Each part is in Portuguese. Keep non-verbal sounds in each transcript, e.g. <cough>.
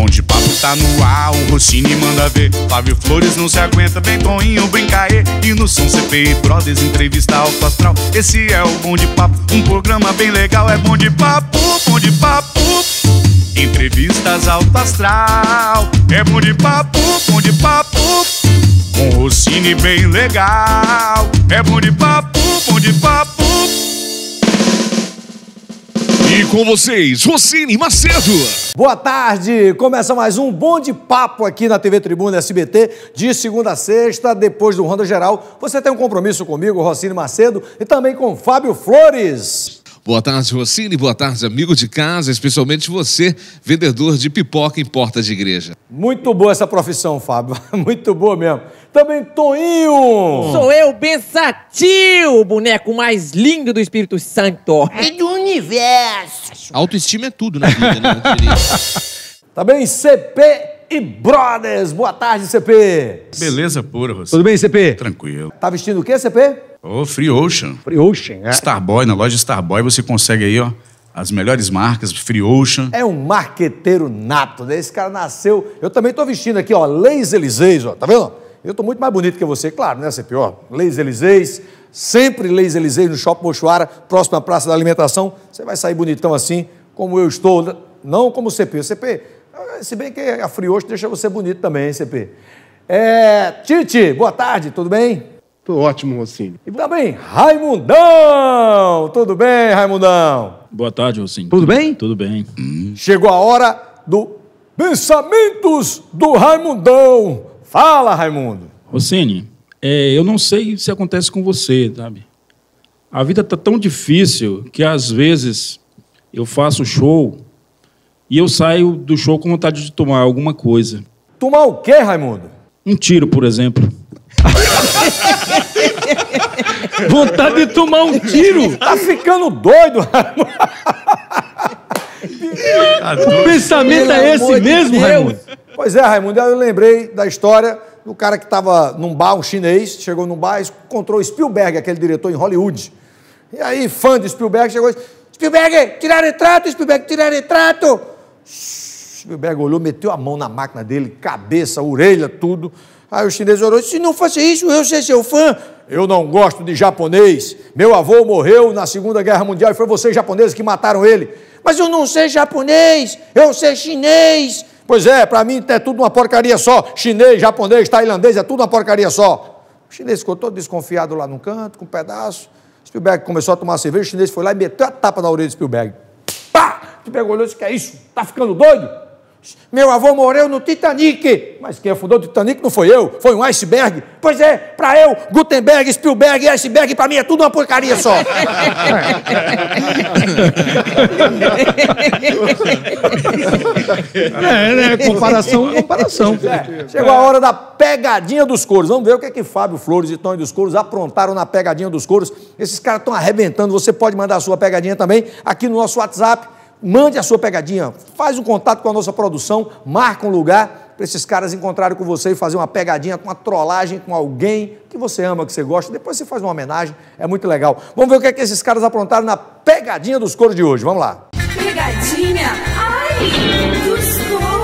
Bom de papo tá no ar, o Rossini manda ver. Flávio Flores não se aguenta, vem Toninho, brinca aí. E no som CPI Brothers, entrevista alto astral. Esse é o Bom de Papo, um programa bem legal. É Bom de Papo, Bom de Papo. Entrevistas alto astral. É Bom de Papo, Bom de Papo. Com Rossini bem legal. É Bom de Papo, Bom de Papo. E com vocês, Rossini Macedo. Boa tarde! Começa mais um Bom de Papo aqui na TV Tribuna SBT, de segunda a sexta, depois do Ronda Geral. Você tem um compromisso comigo, Rossini Macedo, e também com Fábio Flores. Boa tarde, Rossini. Boa tarde, amigo de casa, especialmente você, vendedor de pipoca em porta de igreja. Muito boa essa profissão, Fábio. <laughs> Muito boa mesmo. Também Toinho. Sou eu, Bensatil, o boneco mais lindo do Espírito Santo. e do universo. Autoestima é tudo na vida, né? diria. Também CP e Brothers. Boa tarde, CP. Beleza pura, Rossini. Tudo bem, CP? Tranquilo. Tá vestindo o quê, CP? Ô, Free Ocean. Free Ocean, é? Starboy, na loja Starboy você consegue aí, ó, as melhores marcas, Free Ocean. É um marqueteiro nato, né? Esse cara nasceu. Eu também tô vestindo aqui, ó, Leis Eliseis, ó, tá vendo? Eu tô muito mais bonito que você, claro, né, CP? Ó, Leis Eliseis, sempre Leis Eliseis no Shopping Mochuara, próximo à Praça da Alimentação. Você vai sair bonitão assim, como eu estou, não como o CP. O CP, eh, se bem que a Ocean deixa você bonito também, hein, CP? É, Tite, boa tarde, tudo bem? Tô ótimo, Rossini. E também Raimundão! Tudo bem, Raimundão? Boa tarde, Rocinho. Tudo bem? Tudo bem. Chegou a hora do Pensamentos do Raimundão. Fala, Raimundo. Rossini, é, eu não sei se acontece com você, sabe? A vida tá tão difícil que às vezes eu faço show e eu saio do show com vontade de tomar alguma coisa. Tomar o quê, Raimundo? Um tiro, por exemplo. <laughs> Vontade de tomar um tiro. Tá ficando doido, Raimundo. <laughs> O pensamento é esse de mesmo, Deus. Raimundo? Pois é, Raimundo, eu lembrei da história do cara que estava num bar, um chinês, chegou num bar e encontrou Spielberg, aquele diretor em Hollywood. E aí, fã de Spielberg, chegou e disse, Spielberg, tirar retrato, Spielberg, tirar retrato. Spielberg olhou, meteu a mão na máquina dele, cabeça, orelha, tudo. Aí o chinês orou, se não faça isso, eu ser seu fã. Eu não gosto de japonês. Meu avô morreu na Segunda Guerra Mundial e foi vocês japoneses que mataram ele. Mas eu não sei japonês, eu sei chinês. Pois é, para mim é tudo uma porcaria só. Chinês, japonês, tailandês, é tudo uma porcaria só. O chinês ficou todo desconfiado lá no canto, com um pedaço. Spielberg começou a tomar cerveja, o chinês foi lá e meteu a tapa na orelha de Spielberg. Pá! Spielberg olhou e disse, que é isso? Tá ficando doido? Meu avô morreu no Titanic. Mas quem afundou o Titanic não foi eu, foi um iceberg. Pois é, para eu, Gutenberg, Spielberg iceberg, para mim é tudo uma porcaria só. É, né? Comparação, comparação. É, chegou a hora da pegadinha dos coros. Vamos ver o que é que Fábio Flores e Tony dos Coros aprontaram na pegadinha dos coros. Esses caras estão arrebentando. Você pode mandar a sua pegadinha também aqui no nosso WhatsApp. Mande a sua pegadinha, faz um contato com a nossa produção, marca um lugar para esses caras encontrarem com você e fazer uma pegadinha, uma trollagem com alguém que você ama, que você gosta. Depois você faz uma homenagem, é muito legal. Vamos ver o que é que esses caras aprontaram na pegadinha dos coros de hoje. Vamos lá. Pegadinha, ai, dos couros.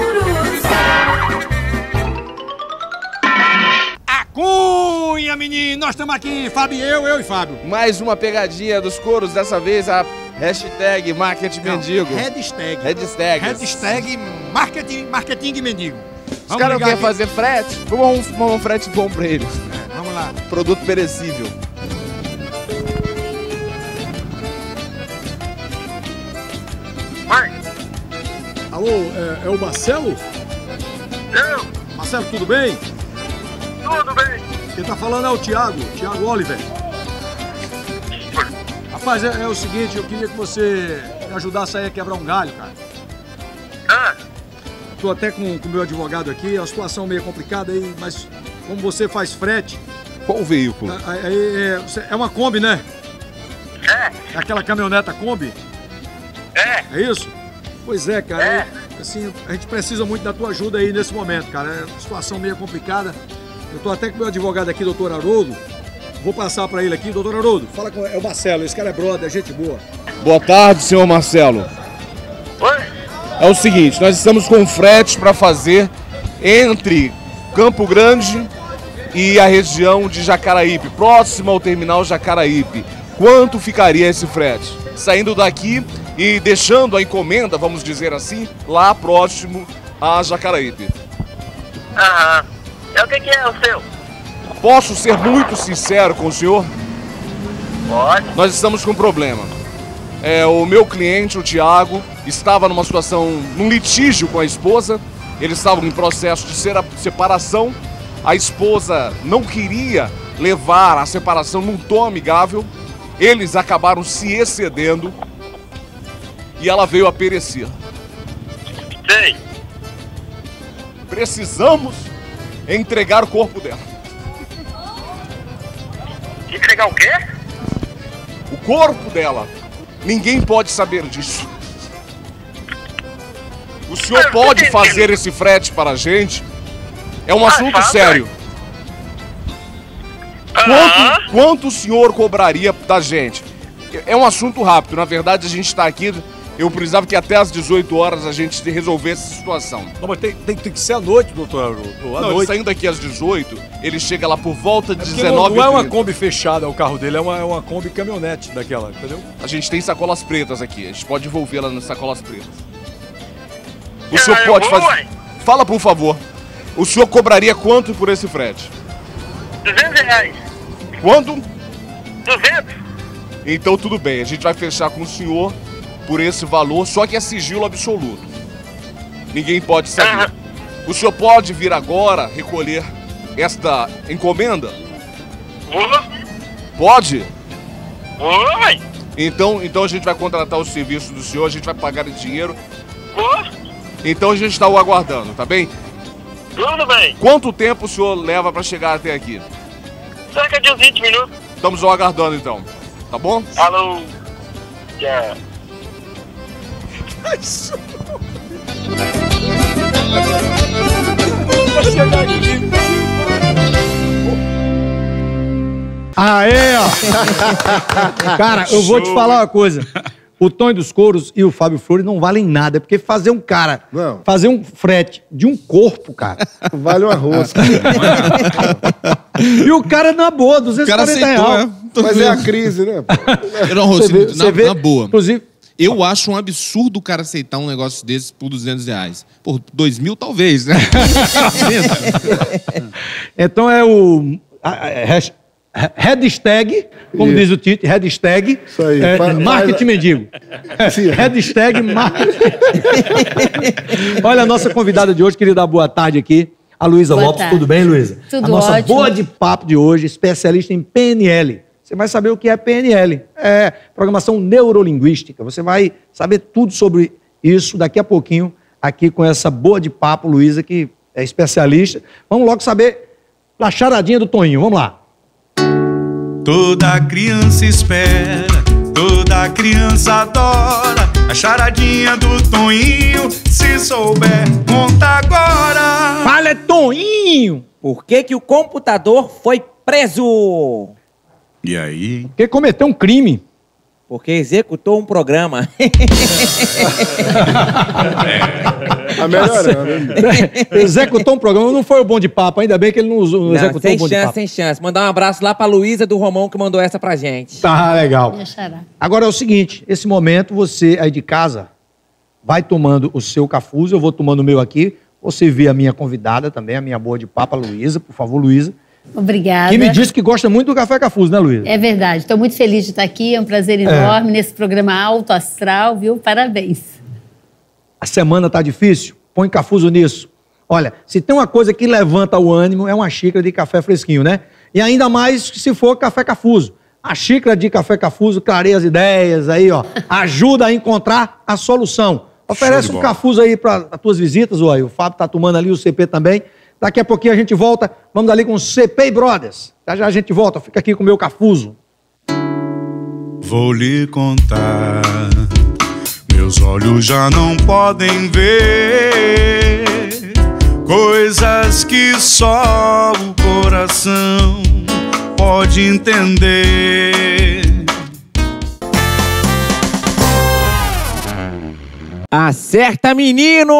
Cunha, menino! Nós estamos aqui, Fábio e eu, eu e Fábio. Mais uma pegadinha dos coros, dessa vez a hashtag marketing mendigo. Hashtag. Hashtag. Hashtag marketing, marketing mendigo. Os caras querem fazer frete? Vamos arrumar um frete bom pra eles. É, vamos lá. Produto perecível. Alô, é, é o Marcelo? Eu, Marcelo, tudo bem? tudo bem? Quem tá falando é o Thiago, Thiago Oliver. Rapaz, é, é o seguinte, eu queria que você me ajudasse aí a quebrar um galho, cara. Ah, Tô até com o meu advogado aqui, a situação meio complicada aí, mas como você faz frete, Qual o veículo? é, você- é uma Kombi, né? é, É aquela caminhoneta Kombi? é. É isso? Pois é, cara. É. aí, assim, a gente precisa muito da tua ajuda aí nesse momento, cara. É uma situação meio complicada. Eu tô até com o meu advogado aqui, doutor Haroldo. Vou passar pra ele aqui. Doutor Haroldo, fala com... É o Marcelo, esse cara é brother, é gente boa. Boa tarde, senhor Marcelo. Oi? é o seguinte: nós estamos com frete para fazer entre Campo Grande e a região de Jacaraípe, próximo ao terminal Jacaraípe. Quanto ficaria esse frete? Saindo daqui e deixando a encomenda, vamos dizer assim, lá próximo a Jacaraípe. Aham. É o que, que é o seu? Posso ser muito sincero com o senhor? Pode. Nós estamos com um problema. É, o meu cliente, o Tiago, estava numa situação, num litígio com a esposa. Eles estavam em processo de separação. A esposa não queria levar a separação num tom amigável. Eles acabaram se excedendo e ela veio a perecer. Sei. Precisamos entregar o corpo dela. Entregar o quê? O corpo dela. Ninguém pode saber disso. O senhor pode fazer esse frete para a gente? É um assunto fala. sério. Quanto, quanto o senhor cobraria da gente? É um assunto rápido. Na verdade, a gente está aqui. Eu precisava que até às 18 horas a gente resolvesse essa situação. Não, mas tem, tem, tem que ser à noite, doutor Haroldo. À Não, ele noite. saindo aqui às 18, ele chega lá por volta de É porque 19 não, não é uma Kombi fechada o carro dele, é uma, é uma Kombi caminhonete daquela, entendeu? A gente tem sacolas pretas aqui, a gente pode envolvê-la nas sacolas pretas. O senhor pode vou, fazer. ué. Fala, por favor. O senhor cobraria quanto por esse frete? 200 reais. Quanto? 200? Então tudo bem, a gente vai fechar com o senhor por esse valor, só que é sigilo absoluto. Ninguém pode saber. O senhor pode vir agora recolher esta encomenda? Pode? Ué. Então, então a gente vai contratar o serviço do senhor, a gente vai pagar em dinheiro. Então a gente está o aguardando, tá bem? Tudo bem. Quanto tempo o senhor leva para chegar até aqui? Cerca de uns 20 minutos. Estamos o aguardando então, tá bom? Alô. Tchau. Aê, ó! <laughs> Cara, eu vou te falar uma coisa. O Tonho dos Couros e o Fábio Flores não valem nada, porque fazer um cara, fazer um frete de um corpo, cara, vale uma rosca. e o cara na boa, 240 reais. Mas é a crise, né? pô? Não, na, você vê- na boa. Inclusive, eu acho um absurdo o cara aceitar um negócio desse por 200 reais. Por 2 mil, talvez, né? <laughs> Então é o hashtag, como Isso. diz o Tite, hashtag aí, é, faz- marketing mendigo. <laughs> hashtag marketing. Olha a nossa convidada de hoje, queria dar boa tarde aqui. A Luísa Lopes, tarde. tudo bem, Luísa? Tudo A nossa ótimo. boa de papo de hoje, especialista em PNL. Você vai saber o que é PNL. É programação neurolinguística. Você vai saber tudo sobre isso daqui a pouquinho, aqui com essa boa de papo, Luísa, que é especialista. Vamos logo saber da charadinha do Toninho. Vamos lá. Toda criança espera, toda criança adora a charadinha do Toninho. Se souber, conta agora. Fala, Toninho! Por que, que o computador foi preso? E aí? Porque cometeu um crime. Porque executou um programa. <laughs> Tá melhorando. executou um programa, não foi o bom de papo, ainda bem que ele não, usou, não Não, executou sem o bom de chance, papo. sem chance. Mandar um abraço lá pra Luísa do Romão que mandou essa pra gente. Tá legal. Agora é o seguinte, esse momento você aí de casa vai tomando o seu cafuso, eu vou tomando o meu aqui. Você vê a minha convidada também, a minha boa de papo, a Luísa, por favor, Luísa. Obrigada. Que me disse que gosta muito do café cafuso, né, Luísa? É verdade. Estou muito feliz de estar aqui. É um prazer enorme nesse programa alto astral, viu? Parabéns. A semana tá difícil? Põe cafuso nisso. Olha, se tem uma coisa que levanta o ânimo, é uma xícara de café fresquinho, né? E ainda mais se for café cafuso. A xícara de café cafuso clareia as ideias aí, ó. <laughs> Ajuda a encontrar a solução. Oferece um bola. cafuso aí para as tuas visitas, ó. O Fábio tá tomando ali, o CP também. Daqui a pouquinho a gente volta. Vamos ali com o CP Brothers. Já já a gente volta. Fica aqui com o meu cafuso. Vou lhe contar. Meus olhos já não podem ver coisas que só o coração pode entender. Acerta, menino!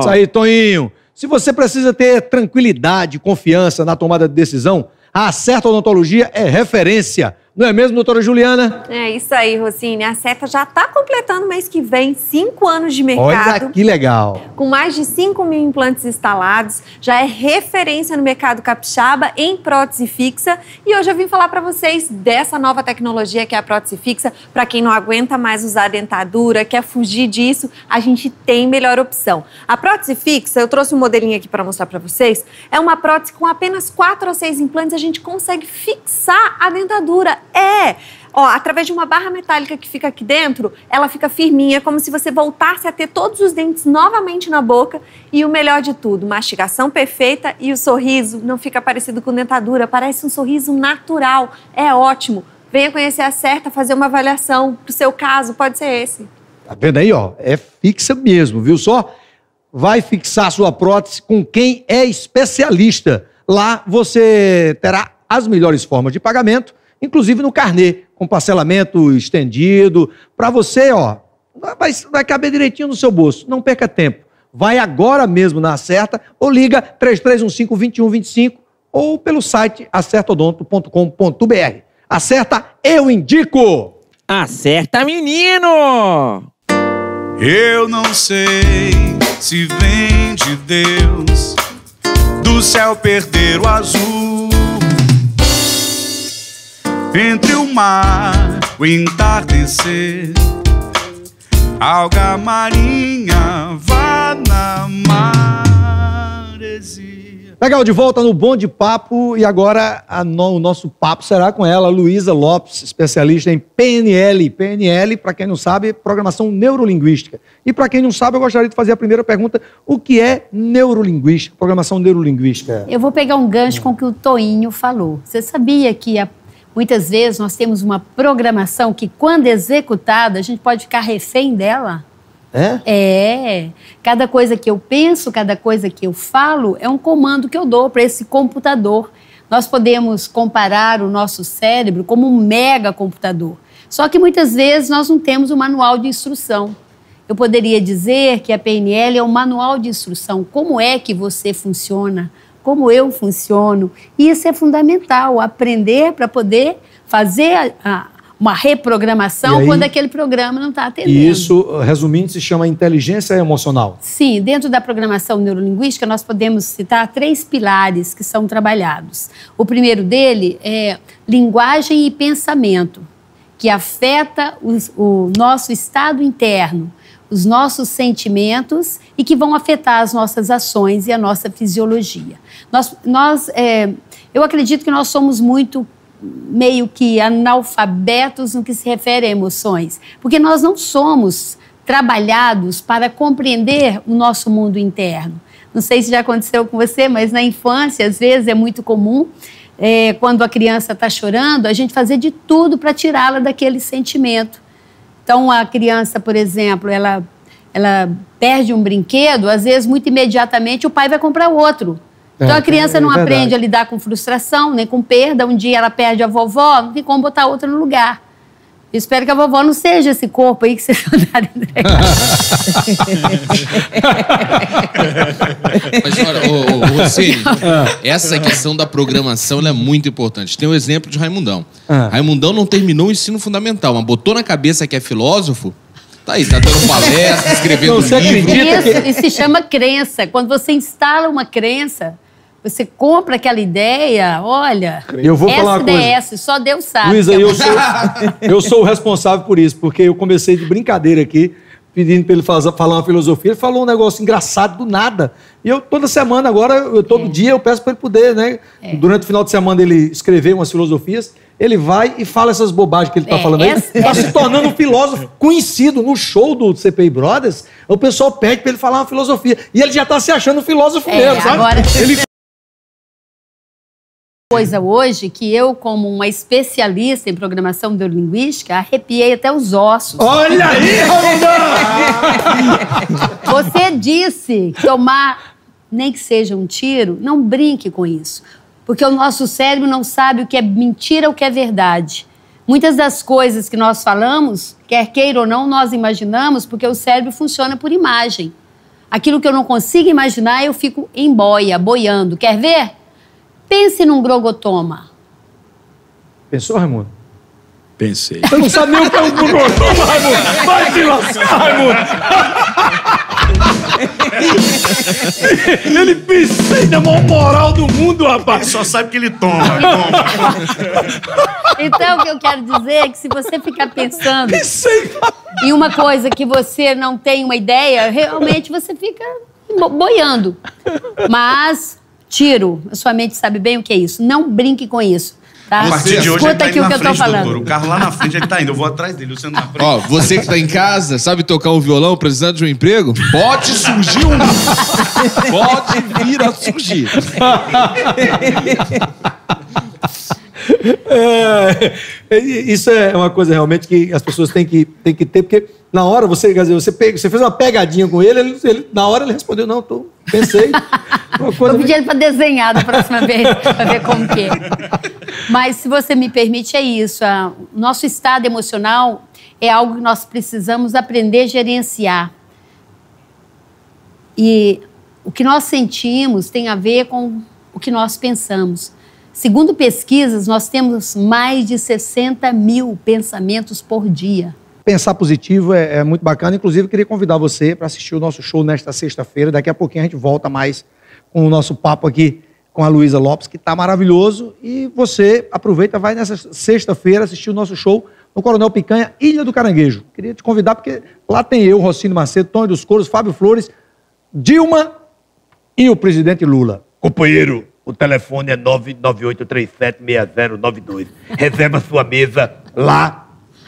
Isso aí, Toninho. Se você precisa ter tranquilidade, confiança na tomada de decisão, a Acerta Odontologia é referência. Não é mesmo, doutora Juliana? É isso aí, Rocine. A Seta já está completando mês que vem cinco anos de mercado. Olha que legal. Com mais de 5 mil implantes instalados, já é referência no mercado capixaba em prótese fixa. E hoje eu vim falar para vocês dessa nova tecnologia que é a prótese fixa. Para quem não aguenta mais usar dentadura, quer fugir disso, a gente tem melhor opção. A prótese fixa, eu trouxe um modelinho aqui para mostrar para vocês, é uma prótese com apenas quatro ou seis implantes, a gente consegue fixar a dentadura. É! Ó, através de uma barra metálica que fica aqui dentro, ela fica firminha, como se você voltasse a ter todos os dentes novamente na boca. E o melhor de tudo, mastigação perfeita e o sorriso não fica parecido com dentadura, parece um sorriso natural. É ótimo. Venha conhecer a Certa, fazer uma avaliação. Pro seu caso, pode ser esse. Tá vendo aí, ó? É fixa mesmo, viu só? Vai fixar sua prótese com quem é especialista. Lá você terá as melhores formas de pagamento, inclusive no carnê, com parcelamento estendido, para você, ó, vai, vai caber direitinho no seu bolso. Não perca tempo. Vai agora mesmo na Acerta ou liga 3315-2125 ou pelo site acertodonto.com.br. Acerta, eu indico! Acerta, menino! Eu não sei se vem de Deus do céu perder o azul entre o mar, o entardecer, alga marinha vá na maresia. Legal, de volta no Bom de Papo e agora a no- o nosso papo será com ela, Luísa Lopes, especialista em PNL. PNL, para quem não sabe, é programação neurolinguística. E para quem não sabe, eu gostaria de fazer a primeira pergunta: o que é neurolinguística, programação neurolinguística? Eu vou pegar um gancho com o que o Toinho falou. Você sabia que a- muitas vezes nós temos uma programação que, quando executada, a gente pode ficar refém dela? É? É. Cada coisa que eu penso, cada coisa que eu falo, é um comando que eu dou para esse computador. Nós podemos comparar o nosso cérebro como um mega computador. Só que muitas vezes nós não temos um manual de instrução. Eu poderia dizer que a PNL é um manual de instrução. Como é que você funciona? Como eu funciono? E isso é fundamental, aprender para poder fazer a- a- uma reprogramação aí- quando aquele programa não está atendendo. E isso, resumindo, se chama inteligência emocional. Sim, dentro da programação neurolinguística, nós podemos citar três pilares que são trabalhados. O primeiro dele é linguagem e pensamento, que afeta os- o nosso estado interno, os nossos sentimentos e que vão afetar as nossas ações e a nossa fisiologia. Nós, nós, é, eu acredito que nós somos muito meio que analfabetos no que se refere a emoções, porque nós não somos trabalhados para compreender o nosso mundo interno. Não sei se já aconteceu com você, mas na infância, às vezes, é muito comum, é, quando a criança está chorando, a gente fazer de tudo para tirá-la daquele sentimento. Então, a criança, por exemplo, ela, ela perde um brinquedo, às vezes, muito imediatamente, o pai vai comprar outro. Então, É, a criança é não aprende a lidar com frustração, nem com perda. Um dia ela perde a vovó, não tem como botar outra no lugar. Espero que a vovó não seja esse corpo aí que vocês <laughs> mandaram entregar. Mas olha, ô, ô, ô, Rocine, essa questão da programação ela é muito importante. Tem o exemplo de Raimundão. Ah. Raimundão não terminou o ensino fundamental, mas botou na cabeça que é filósofo. Tá aí, tá dando palestra, <laughs> escrevendo livro. Isso, isso se chama crença. Quando você instala uma crença, você compra aquela ideia, olha, Eu vou falar uma coisa. SDS, só Deus sabe. Luísa, é eu sou, <laughs> eu sou o responsável por isso, porque eu comecei de brincadeira aqui, pedindo para ele faz- falar uma filosofia. Ele falou um negócio engraçado do nada. E eu, toda semana, agora, eu, É. todo dia, eu peço para ele poder, né? Durante o final de semana, ele escrever umas filosofias. Ele vai e fala essas bobagens que ele está É, falando aí. Está se tornando um filósofo conhecido no show do CPI Brothers. O pessoal pede para ele falar uma filosofia. E ele já está se achando um filósofo É, mesmo, sabe? agora- Ele <laughs> coisa hoje que eu, como uma especialista em programação neurolinguística, arrepiei até os ossos. Olha aí, <laughs> Você disse que tomar, nem que seja um tiro, não brinque com isso. Porque o nosso cérebro não sabe o que é mentira ou o que é verdade. Muitas das coisas que nós falamos, quer queira ou não, nós imaginamos porque o cérebro funciona por imagem. Aquilo que eu não consigo imaginar, eu fico em boia, boiando. Quer ver? Pense num grogotoma. Pensou, Raimundo? Pensei. Você não sabe nem o que é um grogotoma, Raimundo! Vai se lascar, Raimundo! Ele pensei na maior moral do mundo, rapaz! Só sabe que ele toma, Então, o que eu quero dizer é que se você ficar pensando em uma coisa que você não tem uma ideia, realmente você fica bo- boiando. Mas, tiro, a sua mente sabe bem o que é isso. Não brinque com isso. Tá? A partir de hoje, ele Escuta tá aqui o que eu tô frente, falando. doutor. O carro lá na frente, ele tá indo. Eu vou atrás dele, você não na frente. Ó, você que tá em casa, sabe tocar um violão, precisando de um emprego? Pode surgir um. Pode vir a surgir. <laughs> É, isso é uma coisa realmente que as pessoas têm que, têm que ter, porque na hora você, quer dizer, você, pega- você fez uma pegadinha com ele, ele, ele- na hora ele respondeu, não, tô, pensei. Uma coisa Vou pedir ele para desenhar da próxima vez, para ver como que é. Mas, se você me permite, é isso. O nosso estado emocional é algo que nós precisamos aprender a gerenciar. E o que nós sentimos tem a ver com o que nós pensamos. Segundo pesquisas, nós temos mais de 60 mil pensamentos por dia. Pensar positivo é, é muito bacana. Inclusive, queria convidar você para assistir o nosso show nesta sexta-feira. Daqui a pouquinho a gente volta mais com o nosso papo aqui com a Luísa Lopes, que está maravilhoso. E você aproveita, vai nessa sexta-feira assistir o nosso show no Coronel Picanha, Ilha do Caranguejo. Queria te convidar, porque lá tem eu, Rocino Macedo, Tony dos Couros, Fábio Flores, Dilma e o presidente Lula. Companheiro, o telefone é 998376092. Reserva sua mesa lá.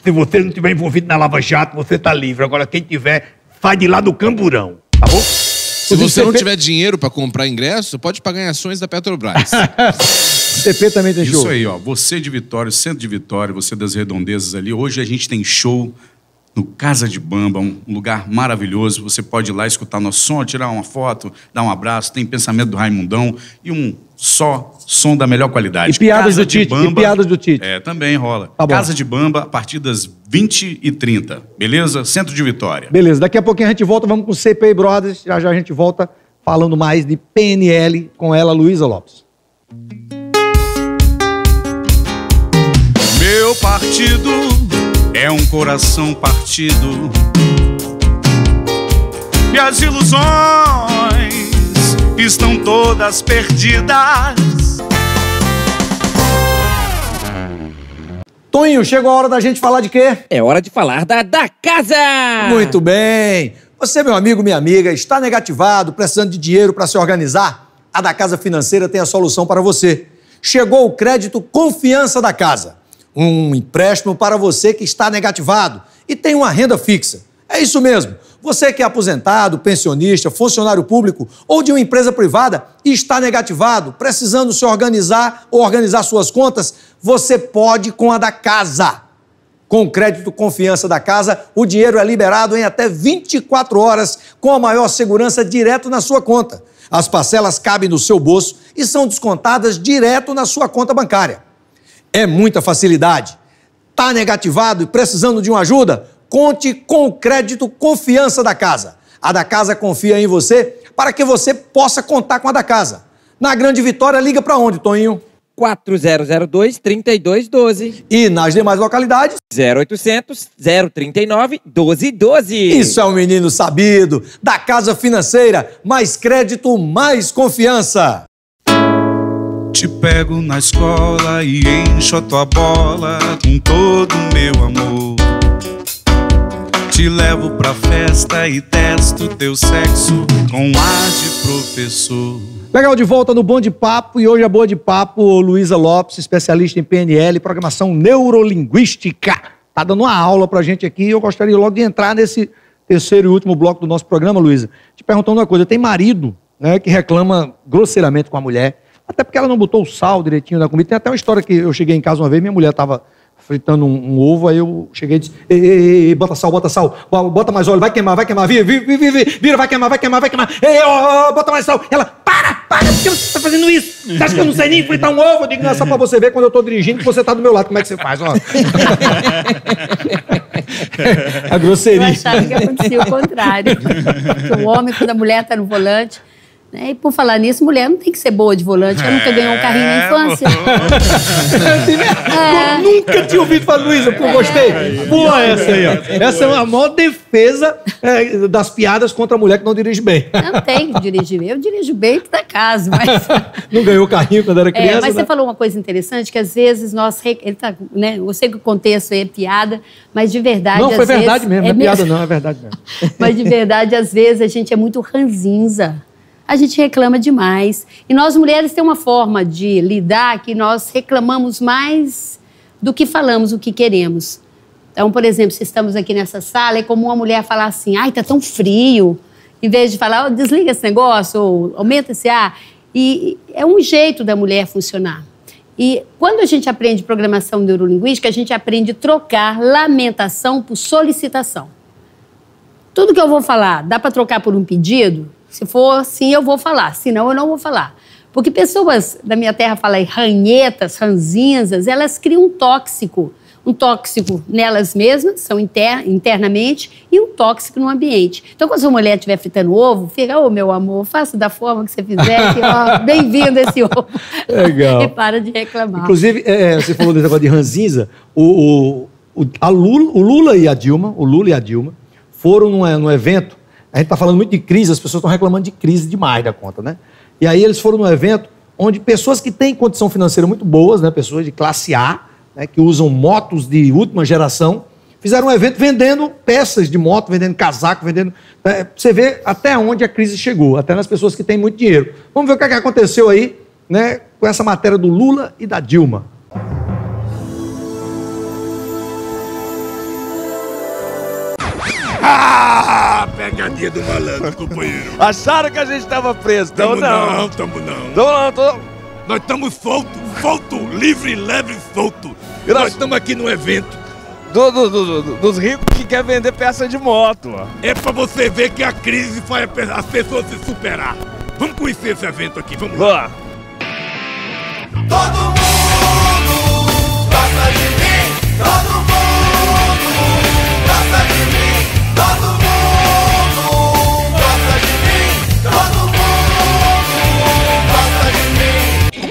Se você não estiver envolvido na Lava Jato, você tá livre. Agora, quem tiver, sai de lá do camburão, tá bom? Se você não tiver dinheiro pra comprar ingresso, pode pagar em ações da Petrobras. <laughs> CP também tem Isso show. aí, ó. Você de Vitória, centro de Vitória, você das redondezas ali. Hoje a gente tem show no Casa de Bamba, um lugar maravilhoso. Você pode ir lá escutar nosso som, tirar uma foto, dar um abraço. Tem pensamento do Raimundão e um só som da melhor qualidade. E piadas Casa do Tite, e piadas do Tite. É, também rola. Tá. Casa de Bamba, a partir das 20 e 30 beleza? Centro de Vitória. Beleza, daqui a pouquinho a gente volta, vamos com o CPI Brothers. Já já a gente volta falando mais de PNL com ela, Luísa Lopes. Meu partido é um coração partido. E as ilusões estão todas perdidas. Toninho, chegou a hora da gente falar de quê? É hora de falar da, da casa! Muito bem. Você, meu amigo, minha amiga, está negativado, precisando de dinheiro para se organizar? A da Casa Financeira tem a solução para você. Chegou o crédito Confiança da Casa. Um empréstimo para você que está negativado e tem uma renda fixa. É isso mesmo. Você que é aposentado, pensionista, funcionário público ou de uma empresa privada e está negativado, precisando se organizar ou organizar suas contas, você pode com a da casa. Com o crédito confiança da casa, o dinheiro é liberado em até 24 horas, com a maior segurança direto na sua conta. As parcelas cabem no seu bolso e são descontadas direto na sua conta bancária. É muita facilidade. Tá negativado e precisando de uma ajuda? Conte com o crédito confiança da casa. A da casa confia em você para que você possa contar com a da casa. Na Grande Vitória, liga para onde, Toninho? 4002-3212. E nas demais localidades? 0800 039 1212. Isso é um menino sabido, da Casa Financeira, mais crédito, mais confiança. Te pego na escola e encho a tua bola com todo o meu amor. Te levo pra festa e testo teu sexo com ar de professor. Legal, de volta no Bom de Papo e hoje a boa de papo, Luísa Lopes, especialista em PNL, programação neurolinguística. Tá dando uma aula pra gente aqui e eu gostaria logo de entrar nesse terceiro e último bloco do nosso programa, Luísa. Te perguntando uma coisa, tem marido né, que reclama grosseiramente com a mulher, até porque ela não botou o sal direitinho na comida. Tem até uma história que eu cheguei em casa uma vez, minha mulher estava fritando um, um ovo, aí eu cheguei e disse, ei, ei, ei, bota sal, bota sal, Bo- bota mais óleo, vai queimar, vai queimar, vira, vira, vira, vira, vira, vai queimar, vai queimar, vai queimar, ei, bota mais sal. Ela, para, para, Para, por que você tá fazendo isso? Você acha que eu não sei nem fritar um ovo? Eu digo, não, é só pra você ver quando eu tô dirigindo que você tá do meu lado. Como é que você faz? Ó. <laughs> <laughs> a Eu grosseria. achava que acontecia o contrário. Que o homem, quando a mulher está no volante. Né? E por falar nisso, mulher não tem que ser boa de volante, ela nunca ganhou um carrinho na infância. É. <laughs> Nunca tinha ouvido falar, Luísa, pô, gostei. Boa essa aí, ó. Essa é uma maior defesa é, das piadas contra a mulher que não dirige bem. Não tem que dirigir bem. Eu dirijo bem por acaso, mas. <laughs> Não ganhou carrinho quando era É, criança, mas né? você falou uma coisa interessante, que às vezes nós. Ele tá, né, eu sei que o contexto aí é piada, mas de verdade. Não, foi às vezes- verdade mesmo, não é mesmo. piada não, é verdade mesmo. <laughs> Mas de verdade, às vezes, a gente é muito ranzinza. A gente reclama demais. E nós, mulheres, temos uma forma de lidar que nós reclamamos mais do que falamos o que queremos. Então, por exemplo, se estamos aqui nessa sala, é comum uma mulher falar assim: ai, tá tão frio. Em vez de falar, "Ó, desliga esse negócio, ou aumenta esse ar. E é um jeito da mulher funcionar. E quando a gente aprende programação neurolinguística, a gente aprende a trocar lamentação por solicitação. Tudo que eu vou falar, dá para trocar por um pedido? Se for sim, eu vou falar. Se não, eu não vou falar. Porque pessoas da minha terra falam ranhetas, ranzinzas, elas criam um tóxico. Um tóxico nelas mesmas, são inter- internamente, e um tóxico no ambiente. Então, quando a sua mulher estiver fritando ovo, fica, ô meu amor, faça da forma que você fizer, que, ó, <laughs> bem-vindo esse ovo. Legal. <laughs> e para de reclamar. Inclusive, é, é, você falou desse negócio de ranzinza, o, o, o, Lula, o Lula e a Dilma, o Lula e a Dilma, foram num, num evento, a gente está falando muito de crise, as pessoas estão reclamando de crise demais da conta, né? E aí eles foram num evento onde pessoas que têm condição financeira muito boas, né, pessoas de classe A, né, que usam motos de última geração, fizeram um evento vendendo peças de moto, vendendo casaco, vendendo. é, pra você vê até onde a crise chegou, até nas pessoas que têm muito dinheiro. Vamos ver o que, é que aconteceu aí, né, com essa matéria do Lula e da Dilma. Ah, pegadinha do malandro, companheiro. <laughs> Acharam que a gente tava preso, então Tamo não. não, tamo não. Tamo não, tô... Nós estamos solto, solto, livre, leve, solto. E nós estamos aqui num evento. Do- do- do- do- dos ricos que quer vender peça de moto, ó. É pra você ver que a crise faz as pessoas se superar. Vamos conhecer esse evento aqui, vamos lá. Todo mundo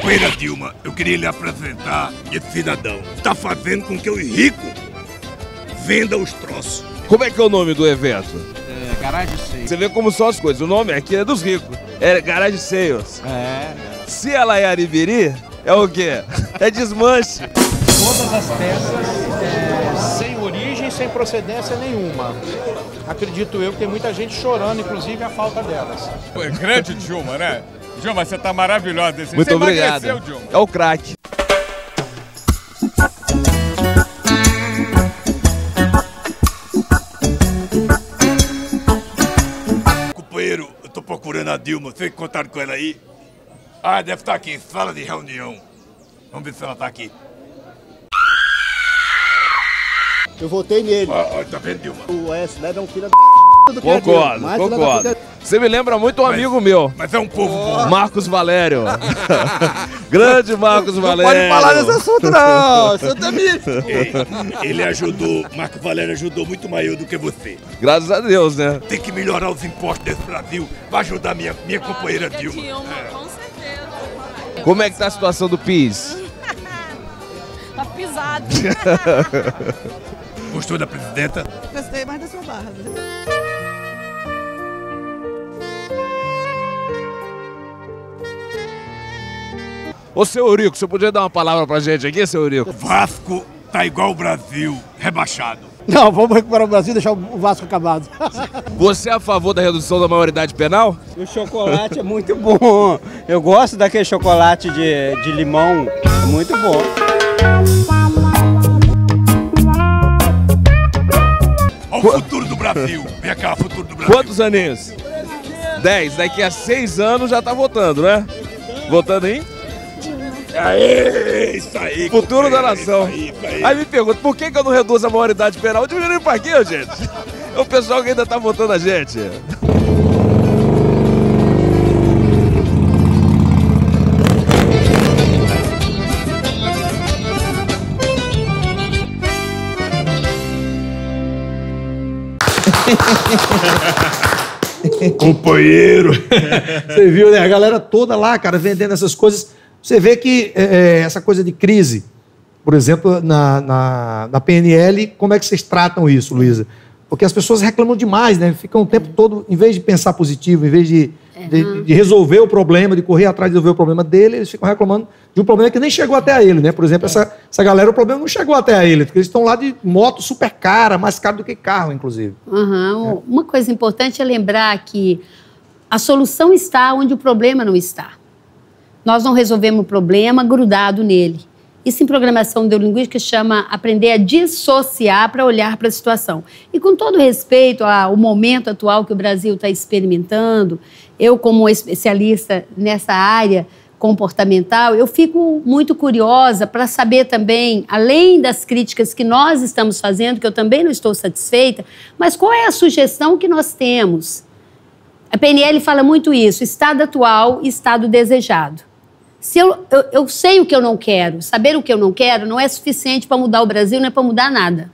Companheira Dilma, eu queria lhe apresentar esse cidadão. Está fazendo com que o rico venda os troços. Como é que é o nome do evento? É, garagem 6. Você vê como são as coisas. O nome aqui é dos ricos. É Garage Sales. É. Se ela é Aribiri, é o quê? É desmanche. Todas as peças é, sem origem, sem procedência nenhuma. Acredito eu que tem muita gente chorando, inclusive, a falta delas. Pô, grande Dilma, né? Dilma, você tá maravilhosa desse Muito você obrigado. Dilma. É o craque. Companheiro, eu tô procurando a Dilma. Vocês contaram com ela aí? Ah, deve estar aqui, sala de reunião. Vamos ver se ela tá aqui. Eu votei nele. Ó, ó, tá vendo, Dilma? O S. Leve é um filho da do Dilma. Concordo, concordo. Você me lembra muito um amigo meu. Mas é um povo bom. Marcos Valério. <laughs> Grande Marcos Valério. pode falar desse assunto, não. <laughs> É místico. Ei, Ele ajudou, Marco Valério ajudou muito mais eu do que você. Graças a Deus, né? Tem que melhorar os impostos desse Brasil. Vai ajudar minha, minha companheira Dilma. Como é que tá a situação do PIS? <laughs> Tá pisado. Gostou da presidenta? Gostei mais da sua barra. Ô, seu Eurico, você podia dar uma palavra pra gente aqui, seu Eurico? Vasco tá igual o Brasil, rebaixado. Não, vamos recuperar o Brasil e deixar o Vasco acabado. <laughs> Você é a favor da redução da maioridade penal? O chocolate é muito bom. Eu gosto daquele chocolate de, de limão. É muito bom. Olha o futuro do Brasil. Vem cá, o futuro do Brasil. Quantos aninhos? Dez. Daqui a seis anos já tá votando, né? Votando em? Aê, isso aí. Futuro da nação. Aí, aí. aí, me pergunta, por que, que eu não reduzo a maioridade penal? Diminuindo pra quê, gente? É <laughs> o pessoal que ainda tá votando a gente. <laughs> Companheiro. Você viu, né? A galera toda lá, cara, vendendo essas coisas. Você vê que é, é, essa coisa de crise, por exemplo, na, na, na PNL, como é que vocês tratam isso, Luísa? Porque as pessoas reclamam demais, né? Ficam o tempo todo, em vez de pensar positivo, em vez de, de, de resolver o problema, de correr atrás de resolver o problema dele, eles ficam reclamando de um problema que nem chegou até a ele, né? Por exemplo, essa, essa galera, o problema não chegou até a ele, porque eles estão lá de moto super cara, mais caro do que carro, inclusive. Uhum. Uma coisa importante é lembrar que a solução está onde o problema não está. Nós não resolvemos o problema grudado nele. Isso em programação neurolinguística chama aprender a dissociar para olhar para a situação. E com todo respeito ao momento atual que o Brasil está experimentando, eu como especialista nessa área comportamental, eu fico muito curiosa para saber também, além das críticas que nós estamos fazendo, que eu também não estou satisfeita, mas qual é a sugestão que nós temos? A PNL fala muito isso, estado atual estado desejado. Se eu, eu, eu sei o que eu não quero, saber o que eu não quero não é suficiente para mudar o Brasil, não é para mudar nada.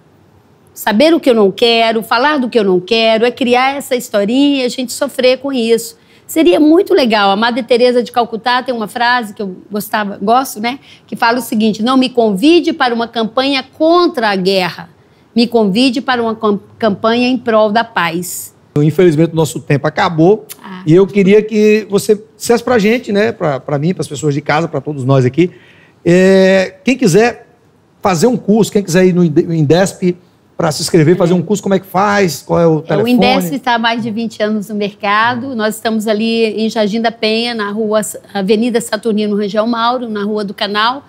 Saber o que eu não quero, falar do que eu não quero, é criar essa historinha e a gente sofrer com isso. Seria muito legal. A Madre Teresa de Calcutá tem uma frase que eu gostava, gosto, né? Que fala o seguinte: não me convide para uma campanha contra a guerra, me convide para uma cam- campanha em prol da paz. Infelizmente, o nosso tempo acabou. E eu queria que você dissesse pra gente, né? Pra, pra mim, para as pessoas de casa, para todos nós aqui. é, quem quiser fazer um curso, quem quiser ir no Inde- Indesp para se inscrever, fazer um curso, como é que faz? Qual é o É, O telefone? Indesp está há mais de 20 anos no mercado. Nós estamos ali em Jardim da Penha, na rua Avenida Saturnino Rangel Mauro, na Rua do Canal.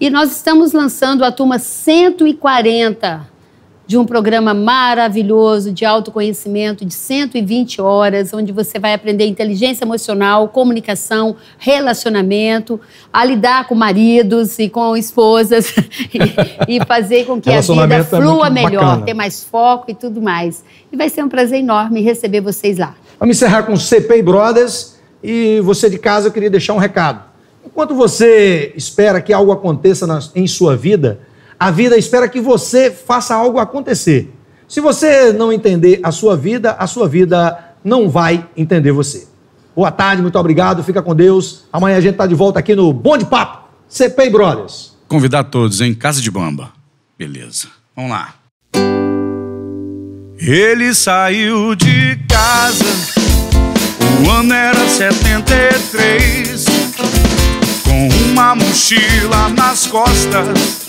E nós estamos lançando a turma 140 de um programa maravilhoso de autoconhecimento de 120 horas, onde você vai aprender inteligência emocional, comunicação, relacionamento, a lidar com maridos e com esposas <laughs> e, e fazer com que a vida é flua muito melhor, bacana. ter mais foco e tudo mais. E vai ser um prazer enorme receber vocês lá. Vamos encerrar com CPI Brothers. E você de casa, eu queria deixar um recado. Enquanto você espera que algo aconteça na- em sua vida, a vida espera que você faça algo acontecer. Se você não entender a sua vida, a sua vida não vai entender você. Boa tarde, muito obrigado, fica com Deus. Amanhã a gente está de volta aqui no Bom de Papo, CPI Brothers. Convidar todos em Casa de Bamba. Beleza. Vamos lá. Ele saiu de casa, o ano era 73, com uma mochila nas costas,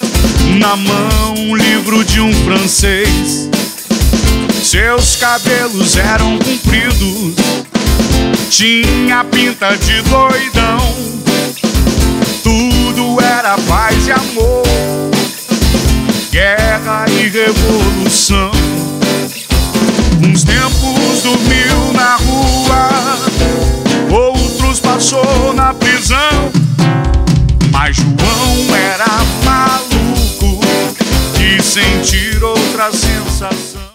na mão um livro de um francês. Seus cabelos eram compridos. Tinha pinta de doidão. Tudo era paz e amor. Guerra e revolução. Uns tempos dormiu na rua. Outros passou na prisão. Mas João era mal sentir outra sensação.